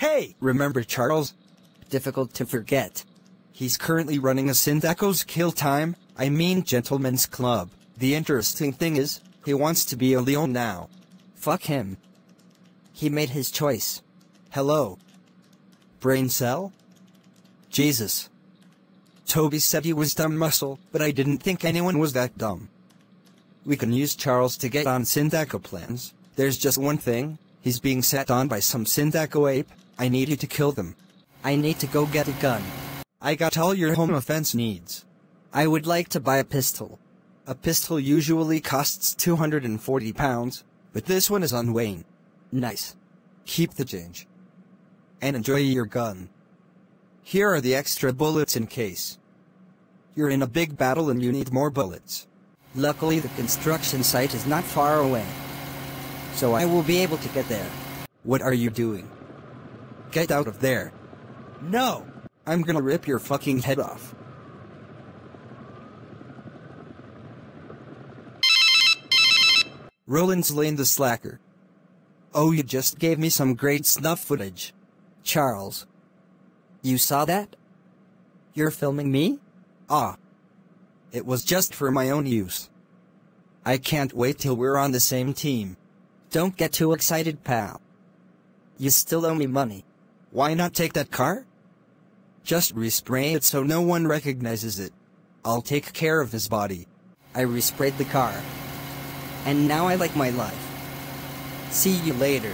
Hey, remember Charles? Difficult to forget. He's currently running a Sindacco's Kill Time, I mean Gentleman's Club. The interesting thing is, he wants to be a Leone now. Fuck him. He made his choice. Hello? Brain cell? Jesus. Toby said he was dumb muscle, but I didn't think anyone was that dumb. We can use Charles to get on Sindacco plans. There's just one thing, he's being set on by some Sindacco ape, I need you to kill them. I need to go get a gun. I got all your home offense needs. I would like to buy a pistol. A pistol usually costs 240 pounds, but this one is on Wayne. Nice. Keep the change. And enjoy your gun. Here are the extra bullets in case. You're in a big battle and you need more bullets. Luckily the construction site is not far away. So I will be able to get there. What are you doing? Get out of there. No! I'm gonna rip your fucking head off. Rowlands Lane the Slacker. Oh, you just gave me some great snuff footage. Charles. You saw that? You're filming me? Ah. It was just for my own use. I can't wait till we're on the same team. Don't get too excited, pal. You still owe me money. Why not take that car? Just respray it so no one recognizes it. I'll take care of his body. I resprayed the car. And now I like my life. See you later.